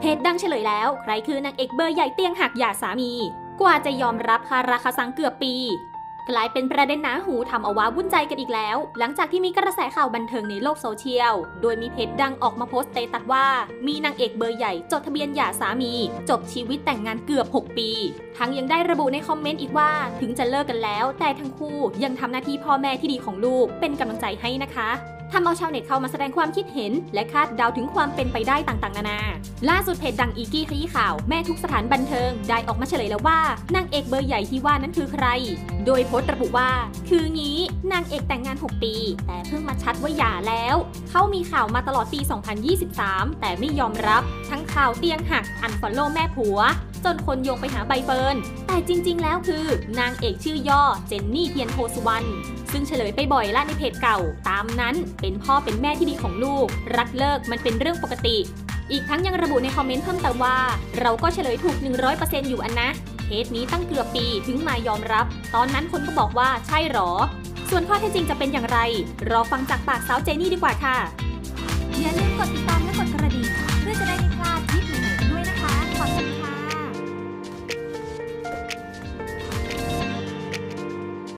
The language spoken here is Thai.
เพจดังเฉลยแล้ว ใครคือนางเอกเบอร์ใหญ่เตียงหักหย่าสามี กว่าจะยอมรับคาราคาซังเกือบปี กลายเป็นประเด็นหนาหูทำเอาว้าวุ่นใจกันอีกแล้ว หลังจากที่มีกระแสข่าวบันเทิงในโลกโซเชียล โดยมีเพจดังออกมาโพสต์สเตตัสว่า มีนางเอกเบอร์ใหญ่จดทะเบียนหย่าสามี จบชีวิตแต่งงานเกือบ 6 ปี ทั้งยังได้ระบุในคอมเมนต์อีกว่า ถึงจะเลิกกันแล้ว แต่ทั้งคู่ยังทำหน้าที่พ่อแม่ที่ดีของลูกเป็นกำลังใจให้นะคะ ทำเอาชาวเน็ตเข้ามาแสดงความคิดเห็น และคาดเดาถึงความเป็นไปได้ต่างๆ นานา ล่าสุดเพจดังอีกี้ขยี้ข่าวแม่ทุกสถานบันเทิง ได้ออกมาเฉลยแล้วว่านางเอกเบอร์ใหญ่ที่ว่านั้นคือใคร โดยโพสต์ระบุว่า คืองี้นางเอกแต่งงาน 6 ปี แต่เพิ่งมาชัดว่าหย่าแล้ว เขามีข่าวมาตลอดปี 2023 แต่ไม่ยอมรับ ทั้งข่าวเตียงหัก unfollow แม่ผัวจนคนโยงไปหาใบเฟิร์นแต่จริง ๆ แล้วคือ นางเอกชื่อย่อเจนนี่เทียนโพสุวรรณซึ่งเฉลยไปบ่อยละในเพจเก่า ตามนั้นเป็นพ่อเป็นแม่ที่ดีของลูก รักเลิกมันเป็นเรื่องปกติ อีกทั้งยังระบุในคอมเมนต์เพิ่มเติมว่า เราก็เฉลยถูก 100%อยู่อันนะเคสนี้ตั้งเกือบปีถึงมายอมรับ ตอนนั้นคนก็บอกว่าใช่หรอ ส่วนข้อเท็จจริงจะเป็นอย่างไร รอฟังจากปากสาวเจนี่ดีกว่าค่ะ อย่าลืมกดติดตามและกดกระดิ๊